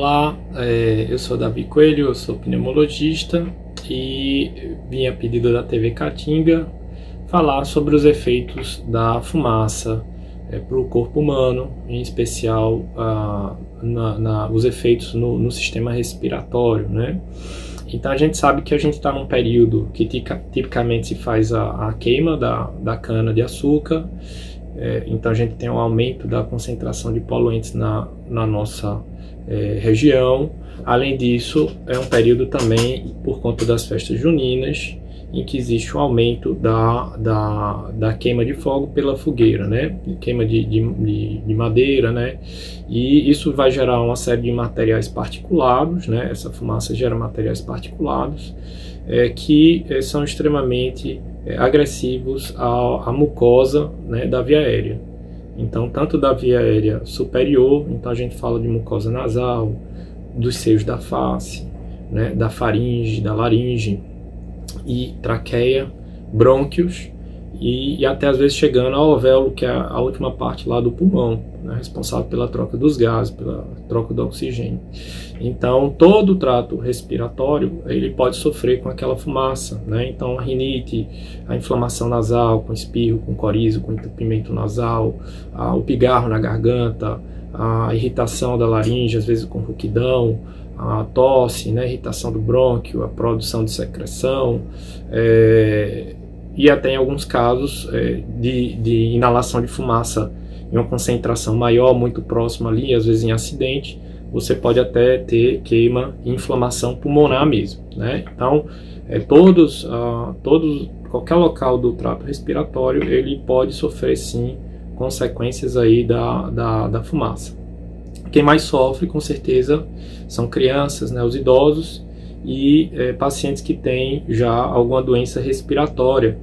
Olá, é, eu sou Davi Coelho, eu sou pneumologista e vim a pedido da TV Caatinga falar sobre os efeitos da fumaça é, para o corpo humano, em especial ah, na, na, os efeitos no, no, sistema respiratório, né? Então a gente sabe que a gente está num período que tipicamente se faz a, a queima da, da cana de açúcar, é, então a gente tem um aumento da concentração de poluentes na, na nossa é, região. Além disso, é um período também por conta das festas juninas em que existe um aumento da, da, da queima de fogo pela fogueira, né? Queima de, de, de, madeira, né? E isso vai gerar uma série de materiais particulados, né? Essa fumaça gera materiais particulados é, que é, são extremamente é, agressivos à, à mucosa né, da via aérea. Então, tanto da via aérea superior, então a gente fala de mucosa nasal, dos seios da face, né, da faringe, da laringe e traqueia, brônquios e, e, até às vezes chegando ao alvéolo, que é a, última parte lá do pulmão, né, responsável pela troca dos gases, pela troca do oxigênio. Então, todo o trato respiratório ele pode sofrer com aquela fumaça, né? Então, a rinite, a inflamação nasal, com espirro, com coriza, com entupimento nasal, a, o pigarro na garganta, a irritação da laringe, às vezes com rouquidão, a tosse, né, irritação do brônquio, a produção de secreção, é, e até em alguns casos é, de, de inalação de fumaça em uma concentração maior, muito próxima ali, às vezes em acidente, você pode até ter queima e inflamação pulmonar mesmo, né? Então, é, todos, uh, todos, qualquer local do trato respiratório, ele pode sofrer sim consequências aí da, da, da fumaça. Quem mais sofre, com certeza, são crianças, né, os idosos e é, pacientes que têm já alguma doença respiratória,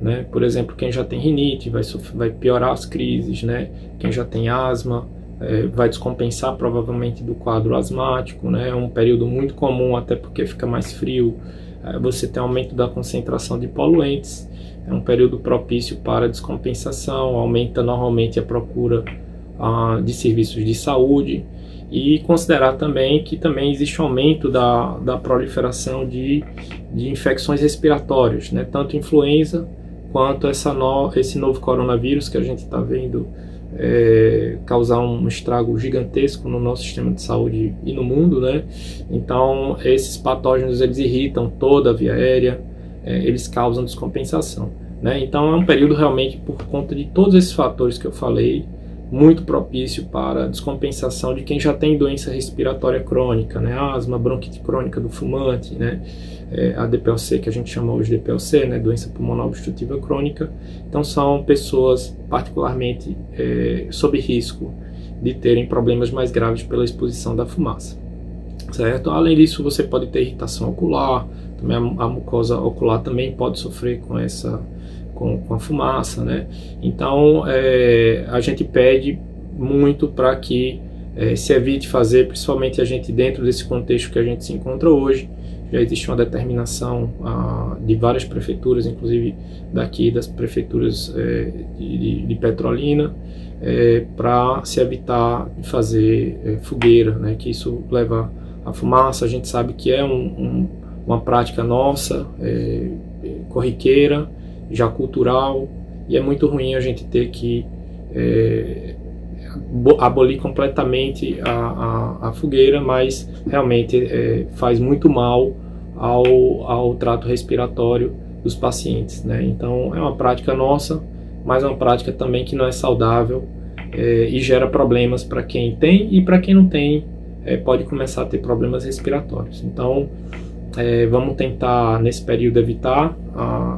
né? Por exemplo, quem já tem rinite vai, vai piorar as crises, né? Quem já tem asma é, vai descompensar provavelmente do quadro asmático, né? É um período muito comum, até porque fica mais frio. Você tem aumento da concentração de poluentes. É um período propício para descompensação, aumenta normalmente a procura ah, de serviços de saúde e considerar também que também existe um aumento da, da proliferação de, de infecções respiratórias, né? tanto influenza quanto essa no, esse novo coronavírus que a gente está vendo é, causar um estrago gigantesco no nosso sistema de saúde e no mundo, né? Então esses patógenos eles irritam toda a via aérea, é, eles causam descompensação, né? Então é um período realmente por conta de todos esses fatores que eu falei muito propício para descompensação de quem já tem doença respiratória crônica, né? Asma, bronquite crônica do fumante, né? É, a DPLC, que a gente chama hoje de DPLC, né? Doença pulmonar obstrutiva crônica. Então, são pessoas particularmente é, sob risco de terem problemas mais graves pela exposição da fumaça, certo? Além disso, você pode ter irritação ocular, também a, a mucosa ocular também pode sofrer com essa com, com a fumaça, né? Então é, a gente pede muito para que é, se evite fazer, principalmente a gente dentro desse contexto que a gente se encontra hoje. Já existe uma determinação de várias prefeituras, inclusive daqui das prefeituras é, de, de, Petrolina, é, para se evitar de fazer é, fogueira, né? Que isso leva a fumaça. A gente sabe que é um, um, uma prática nossa, é, corriqueira já cultural, e é muito ruim a gente ter que é, abolir completamente a, a, a, fogueira, mas realmente é, faz muito mal ao, ao trato respiratório dos pacientes. Né? Então é uma prática nossa, mas é uma prática também que não é saudável é, e gera problemas para quem tem e para quem não tem, é, pode começar a ter problemas respiratórios. Então é, vamos tentar nesse período evitar a,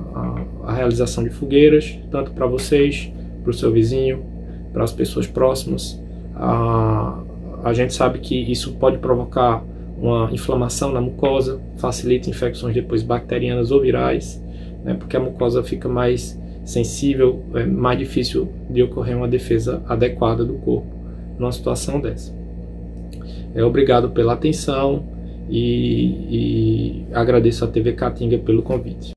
realização de fogueiras, tanto para vocês, para o seu vizinho, para as pessoas próximas. A, a gente sabe que isso pode provocar uma inflamação na mucosa, facilita infecções depois bacterianas ou virais, né, porque a mucosa fica mais sensível, é mais difícil de ocorrer uma defesa adequada do corpo numa situação dessa. É, obrigado pela atenção e, e agradeço a TV Catinga pelo convite.